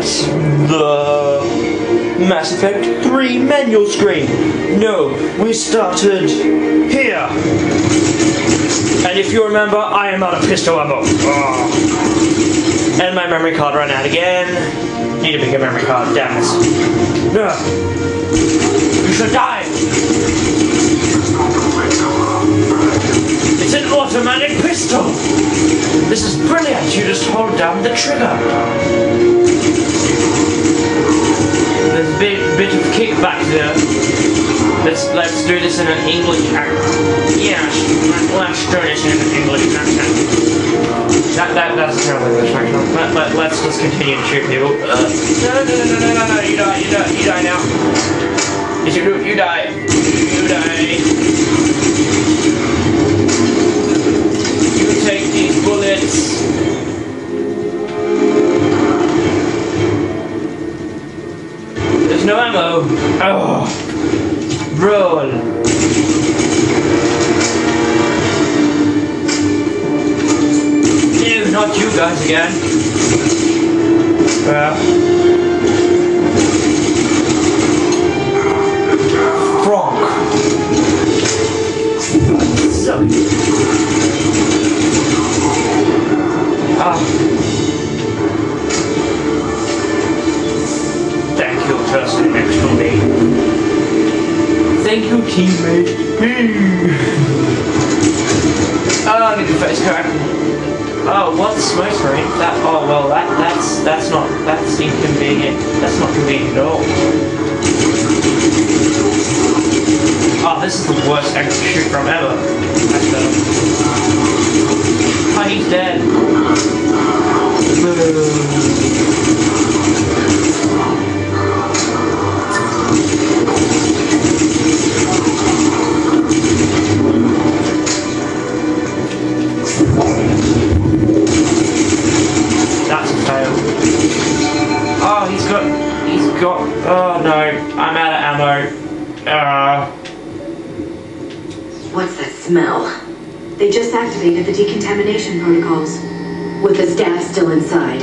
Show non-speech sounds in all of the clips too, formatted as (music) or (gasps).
at the Mass Effect 3 manual screen. No, we started here. And if you remember, I am out of pistol ammo. Oh. And my memory card ran out again. Need a bigger memory card, damn it. Ugh. You should die! It's an automatic pistol! This is brilliant! You just hold down the trigger. Of kickback. Let's let's do this in an English accent. Yes, let's do this in an English accent. That that that's of English accent. But, but let's just continue to shoot people. Uh, no no no no no no no! You die you die you die now. You do you die you die. You take these bullets. There's no ammo. Oh. Roll. No, not you guys again. Uh, Frank. So. Ah. Person next to me. Thank you, teammate. oh, I need to face crack. Oh, what's smoke screen? That oh well that that's that's not that's inconvenient. That's not convenient at all. Oh, this is the worst extra shoot from ever. Oh, he's dead. That's Out of ammo. Uh, What's that smell? They just activated the decontamination protocols. With the staff still inside.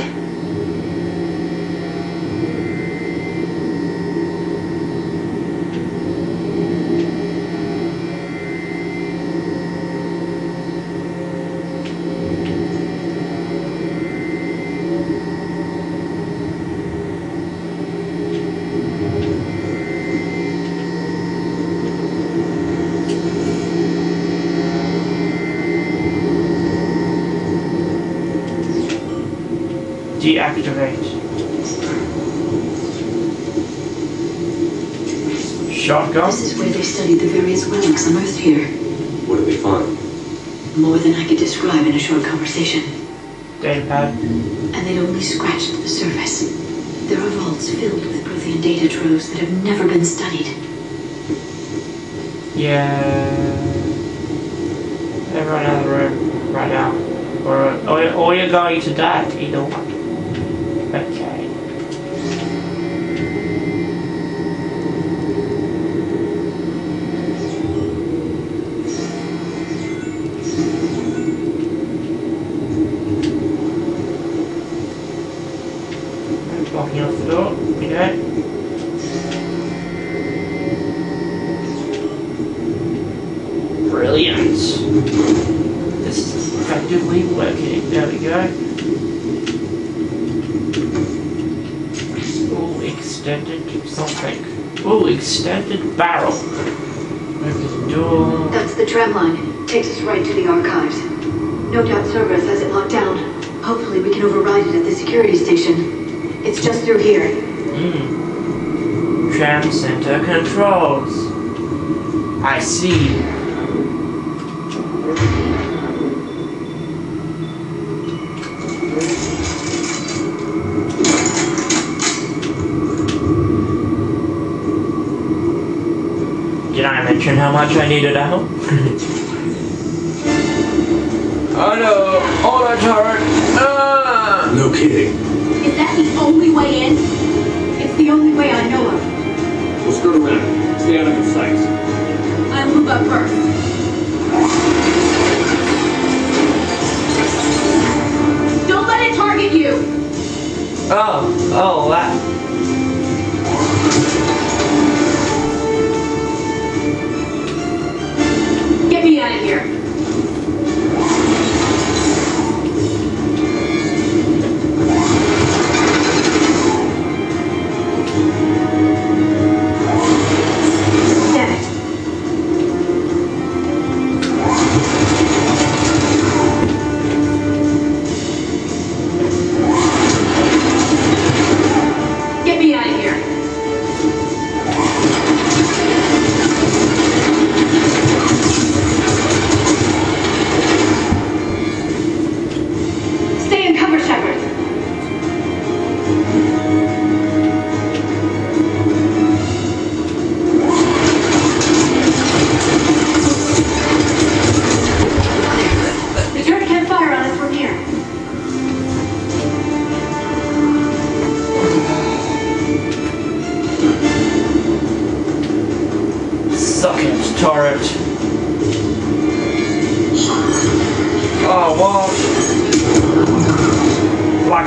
Shotgun? This is where they studied the various relics unearthed here. What did they find? More than I could describe in a short conversation. Datapad. And they'd only scratched the surface. There are vaults filled with Prothean data troves that have never been studied. Yeah. Everyone out of the room right now. Or, or, or you're going to die. Either one. Okay. Brilliant. This is effectively working. There we go. Oh, extended something. Oh, extended barrel. Open the door. That's the tram line. Takes us right to the archives. No doubt Cerberus has it locked down. Hopefully we can override it at the security station. It's just through here. Hmm. Tram center controls. I see. Did I mention how much I needed a ammo? (laughs) oh no! Auto turret! Ah! No kidding. Is that the only way in? the only way I know of. We'll skirt around. Stay out of his sights. I'll move up first. Don't let it target you! Oh, oh, that.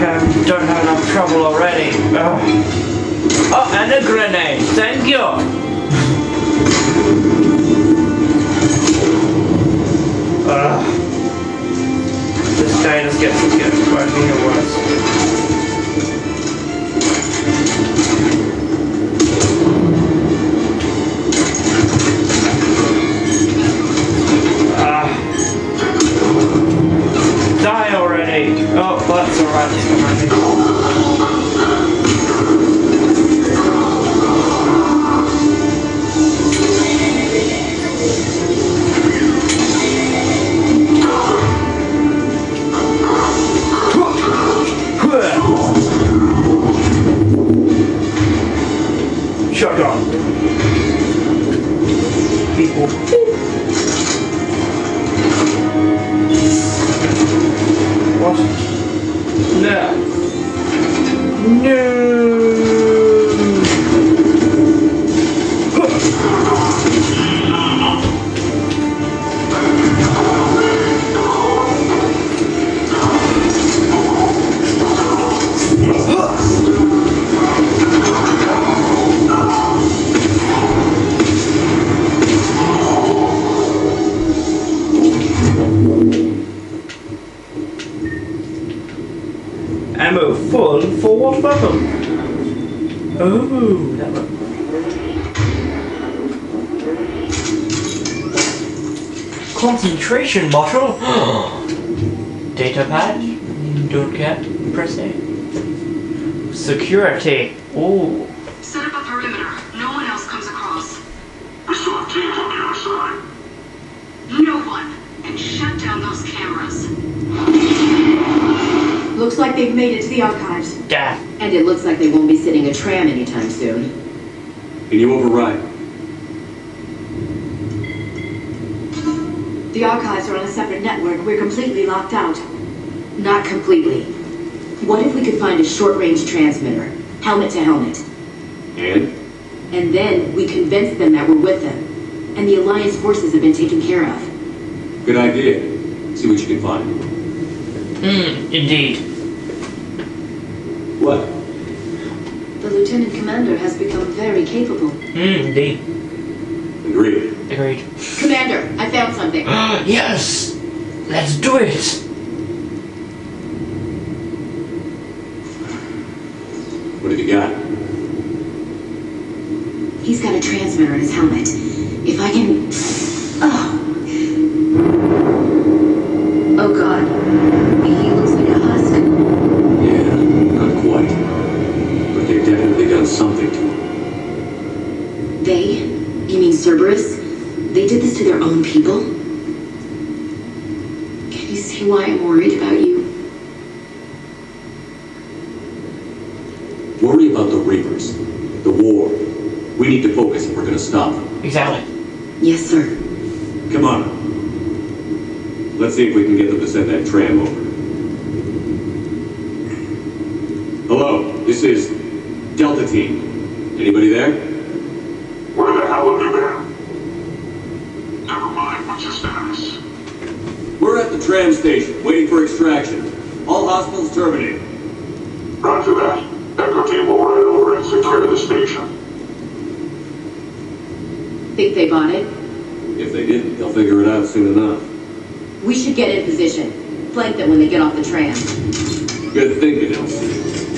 I don't have enough trouble already. Ugh. Oh, and a grenade. Thank you. Ugh. This guy just gets gets worse and worse. Ammo full for what weapon? Oh, that one. Concentration bottle? (gasps) Data pad? Don't care. Press A. Security. Oh. Set up a perimeter. No one else comes across. We still have teams on the other side. No one. And shut down those cameras. Looks like they've made it to the archives. Damn. And it looks like they won't be sitting a tram anytime soon. Can you override? The archives are on a separate network. We're completely locked out. Not completely. What if we could find a short-range transmitter, helmet to helmet, And? and then we convince them that we're with them, and the Alliance forces have been taken care of? Good idea. See what you can find. Hmm, indeed. What? The Lieutenant Commander has become very capable. Hmm, indeed. Agreed. Agreed. Commander, I found something. (gasps) yes! Let's do it! What have you got? He's got a transmitter in his helmet. If I can... Oh. Oh god. He looks like a husk. Yeah, not quite. But they've definitely done something to him. They? You mean Cerberus? They did this to their own people? Can you see why I'm worried about you? Worry about the Reapers. The war. We need to focus if we're gonna stop them. Exactly. Yes, sir. Come on. Let's see if we can get them to send that tram over. Hello, this is Delta Team. Anybody there? Where the hell are you there? Never mind, what's your status? We're at the tram station, waiting for extraction. All hostiles terminated. Roger that. Echo team will ride over and secure the station. Think they bought it? If they didn't, they'll figure it out soon enough. We should get in position. Flank them when they get off the tram. Good thinking, Elsie.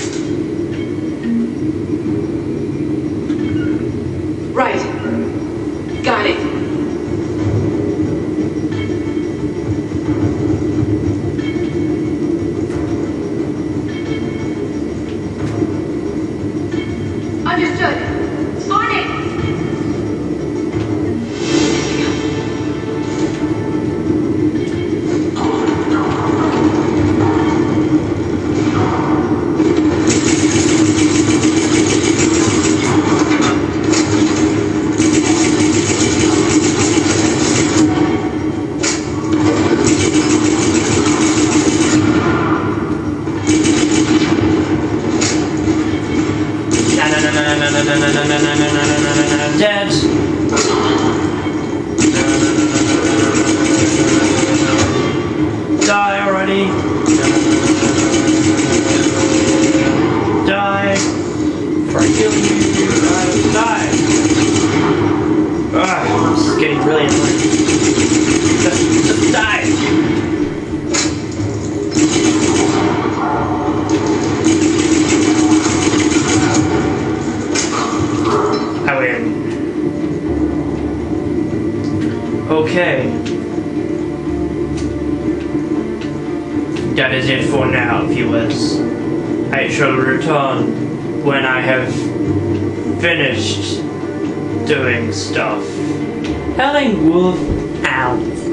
Okay. That is it for now, viewers. I shall return when I have finished doing stuff. Howling Wolf out.